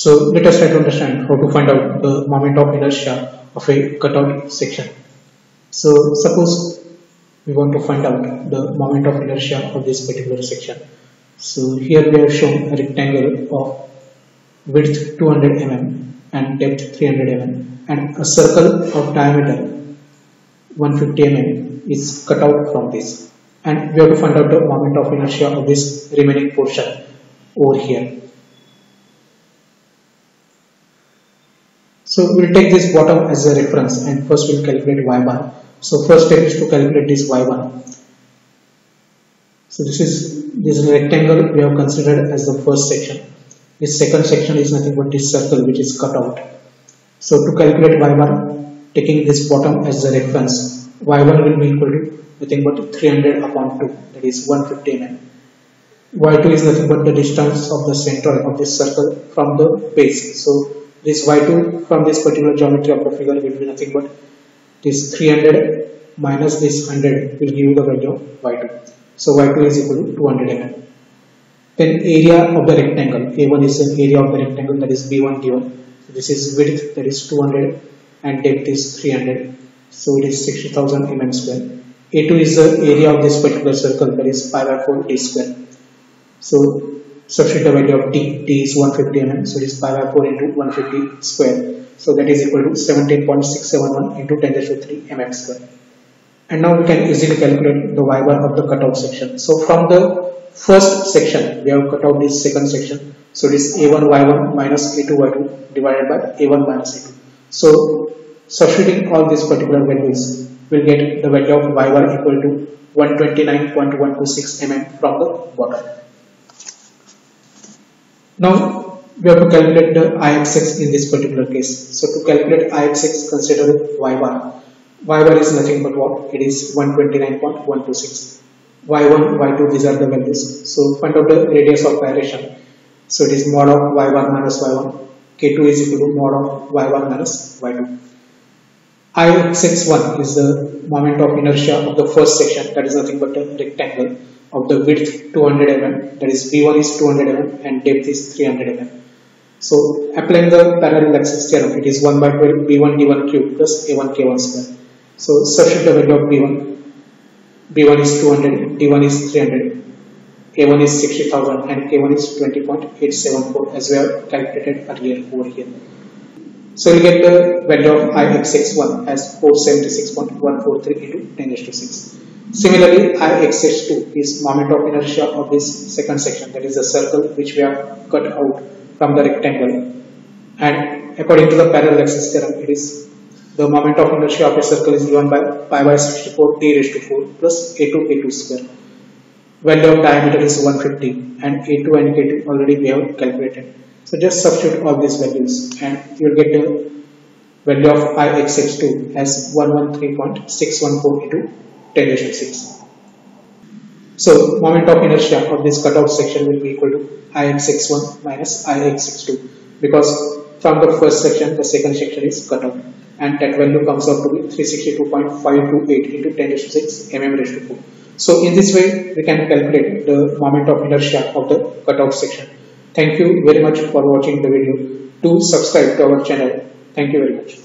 So let us try to understand how to find out the moment of inertia of a cutout section. So suppose we want to find out the moment of inertia of this particular section. So here we have shown a rectangle of width 200 mm and depth 300 mm and a circle of diameter 150 mm is cut out from this and we have to find out the moment of inertia of this remaining portion over here. So we'll take this bottom as a reference and first we'll calculate y bar. So first step is to calculate this y bar. So this is this is rectangle we have considered as the first section. This second section is nothing but this circle which is cut out. So to calculate y bar, taking this bottom as the reference, y1 will be equal to nothing but 300 upon 2 that is 150 mm. y2 is nothing but the distance of the center of this circle from the base. So this y2 from this particular geometry of the figure will be nothing but this 300 minus this 100 will give you the value of y2 so y2 is equal to 200 mm then area of the rectangle a1 is the area of the rectangle that is b1 given. So this is width that is 200 and depth is 300 so it is 60000 mm square. A2 is the area of this particular circle that is pi by 4 d square. So substitute the value of t, t is 150 mm, so it is pi by 4 into 150 square. So that is equal to 17.671 into 10 to 3 mm square. And now we can easily calculate the y bar of the cutout section. So from the first section, we have cut out this second section. So it is a1 y1 minus a2 y2 divided by a1 minus a2. So substituting all these particular values, we'll get the value of y bar equal to 129.126 mm from the bottom. Now we have to calculate the Ixx in this particular case. So to calculate Ixx, consider y bar. y bar is nothing but what? It is 129.126. y1, y2, these are the values. So find out the radius of gyration. So it is mod of y bar minus y1. k2 is equal to mod of y bar minus y2. Ixx1 is the moment of inertia of the first section that is nothing but a rectangle of the width 200 mm that is b1 is 200 mm and depth is 300 mm. So applying the parallel axis theorem it is 1 by 12 b1 d1 cube plus a1 k1 square. So substitute the value of b1 b1 is 200 d1 is 300 a1 is 60,000 and k1 is 20.874 as we have calculated earlier over here. So we get the value of Ixx1 as 476.143 into 10 to 6. Similarly, Ixx2 is moment of inertia of this second section, that is the circle which we have cut out from the rectangle. And according to the parallel axis theorem, it is the moment of inertia of a circle is given by pi by 64 t raised to 4 plus a2 a2 square. Value of diameter is 150 and a2 and k2 already we have calculated. So just substitute all these values and you will get the value of Ixx2 as 113.614 into 10 raised to 6. So moment of inertia of this cutout section will be equal to Ixx1 minus Ixx2 because from the first section the second section is cut out and that value comes out to be 362.528 into 10 raised to 6 mm raised to 4. So in this way we can calculate the moment of inertia of the cutout section. Thank you very much for watching the video. Do subscribe to our channel. Thank you very much.